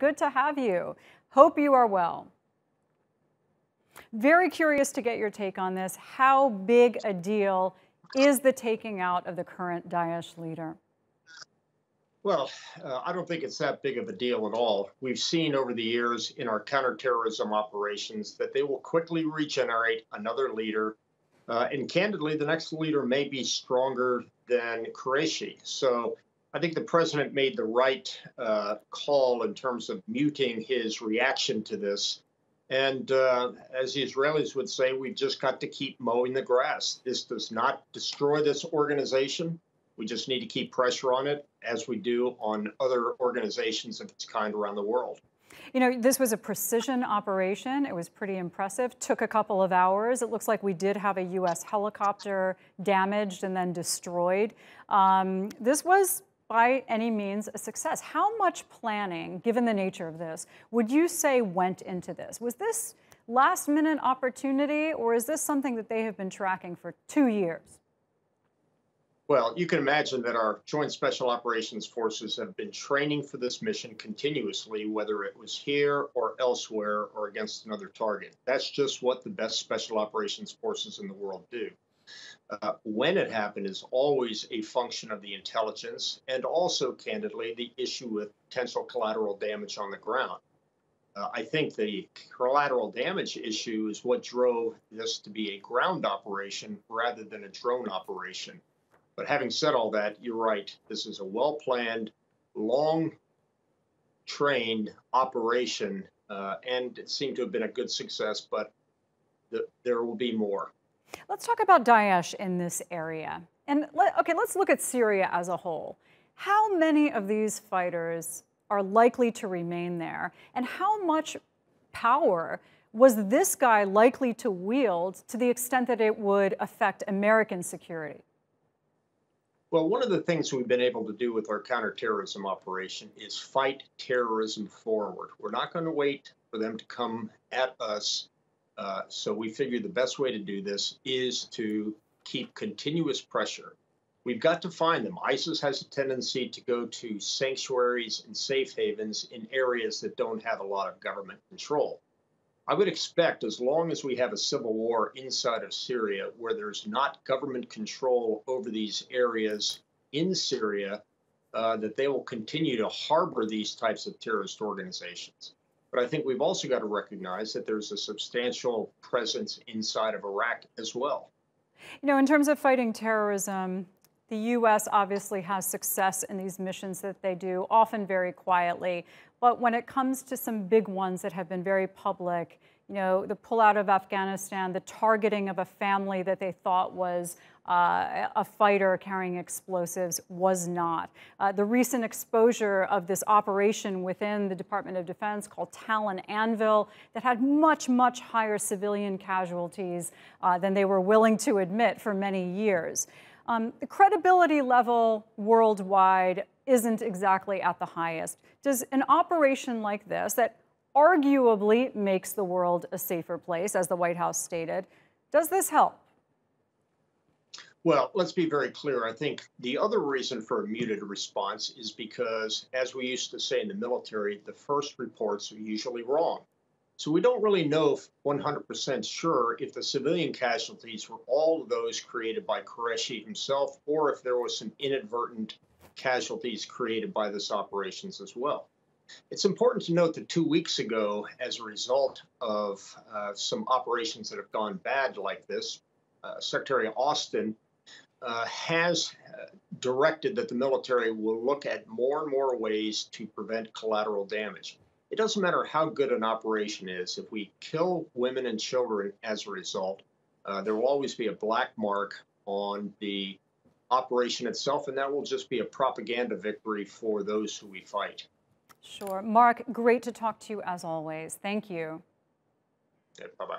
good to have you. Hope you are well. Very curious to get your take on this. How big a deal is the taking out of the current Daesh leader? Well, uh, I don't think it's that big of a deal at all. We've seen over the years in our counterterrorism operations that they will quickly regenerate another leader. Uh, and candidly, the next leader may be stronger than Qureshi. So I think the president made the right uh, call in terms of muting his reaction to this. And uh, as the Israelis would say, we've just got to keep mowing the grass. This does not destroy this organization. We just need to keep pressure on it, as we do on other organizations of its kind around the world. You know, this was a precision operation. It was pretty impressive. Took a couple of hours. It looks like we did have a U.S. helicopter damaged and then destroyed. Um, this was by any means a success. How much planning, given the nature of this, would you say went into this? Was this last minute opportunity or is this something that they have been tracking for two years? Well, you can imagine that our Joint Special Operations Forces have been training for this mission continuously, whether it was here or elsewhere or against another target. That's just what the best Special Operations Forces in the world do. Uh, when it happened is always a function of the intelligence and also, candidly, the issue with potential collateral damage on the ground. Uh, I think the collateral damage issue is what drove this to be a ground operation rather than a drone operation. But having said all that, you're right. This is a well planned, long trained operation, uh, and it seemed to have been a good success, but the, there will be more. Let's talk about Daesh in this area. And let, okay, let's look at Syria as a whole. How many of these fighters are likely to remain there? And how much power was this guy likely to wield to the extent that it would affect American security? Well, one of the things we've been able to do with our counterterrorism operation is fight terrorism forward. We're not going to wait for them to come at us. Uh, so we figured the best way to do this is to keep continuous pressure. We've got to find them. ISIS has a tendency to go to sanctuaries and safe havens in areas that don't have a lot of government control. I would expect, as long as we have a civil war inside of Syria where there's not government control over these areas in Syria, uh, that they will continue to harbor these types of terrorist organizations. But I think we've also got to recognize that there's a substantial presence inside of Iraq as well. You know, in terms of fighting terrorism, the U.S. obviously has success in these missions that they do, often very quietly. But when it comes to some big ones that have been very public, you know, the pullout of Afghanistan, the targeting of a family that they thought was uh, a fighter carrying explosives was not. Uh, the recent exposure of this operation within the Department of Defense called Talon Anvil that had much, much higher civilian casualties uh, than they were willing to admit for many years. Um, the credibility level worldwide isn't exactly at the highest. Does an operation like this, that arguably makes the world a safer place, as the White House stated, does this help? Well, let's be very clear. I think the other reason for a muted response is because, as we used to say in the military, the first reports are usually wrong. So we don't really know 100% sure if the civilian casualties were all those created by Qureshi himself or if there was some inadvertent casualties created by this operations as well. It's important to note that two weeks ago, as a result of uh, some operations that have gone bad like this, uh, Secretary Austin uh, has uh, directed that the military will look at more and more ways to prevent collateral damage it doesn't matter how good an operation is. If we kill women and children as a result, uh, there will always be a black mark on the operation itself, and that will just be a propaganda victory for those who we fight. Sure. Mark, great to talk to you as always. Thank you. Yeah, bye bye.